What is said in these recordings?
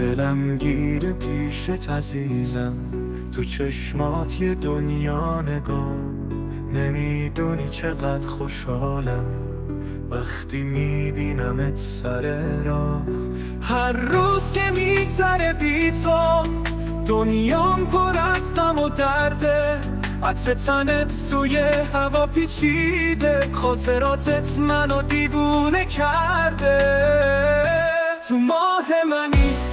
دلم گیر پیشت عزیزم. تو چشمات یه دنیا نگاه. نمی‌دونی چقدر خوشحالم. وقتی میبینمت سر راه. هر روز که میگذره بی تو دنیام پر از غم و درده عطر تنت توی هوا پیچیده. خاطراتت منو دیوونه کرده. تو ماه منی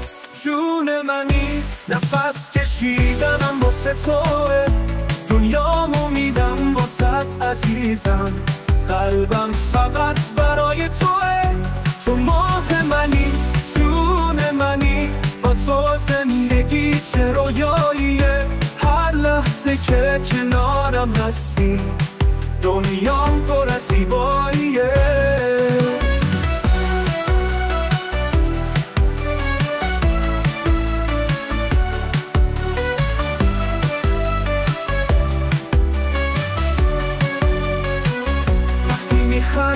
جون منی نفس کشیدنم واسه توه. دنیامو میدم واسه عزیزم. قلبم فقط برای توه. تو ماه منی جون منی. با تو زندگی چه رویاییه؟ هر لحظه که کنارم هستی. دنیام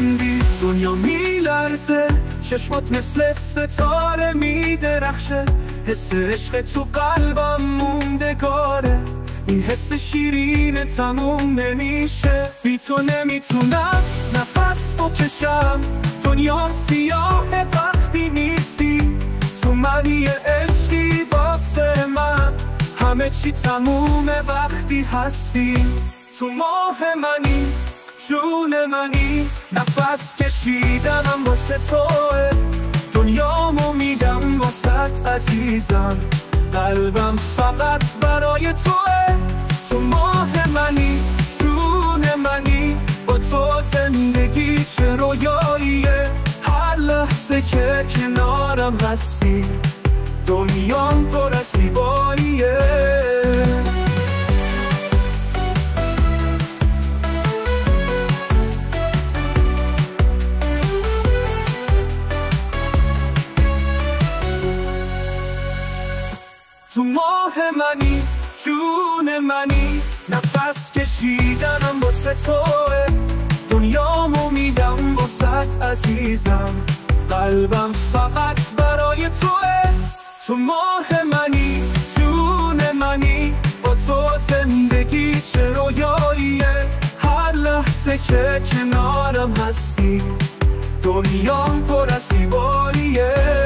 میخندی دنیا میلرزه. چشمات مثل ستاره میدرخشه. حس عشق تو قلبم موندگاره. این حس شیرین تموم نمیشه. بی تو نمی‌تونم نفس بکشم دنیا سیاه وقتی نیستی. تو منی عشقی واسه من. همه چی تمومه وقتی هستی. تو ماه منی. جون منی نفس کشیدنم واسه توه. دنیامو میدم واسه عزیزم. قلبم فقط برای توه. تو ماه منی جون منی با تو زندگی چه رویاییه. هر لحظه که کنارم هستی دنیام پر از زیباییه. تو ماه منی جون منی نفس کشیدنم واسه توه. دنیامو میدم واسه عزیزم. قلبم فقط برای توه. تو ماه منی جون منی با تو زندگی چه رویاییه. هر لحظه که کنارم هستی دنیام پر از زیباییه.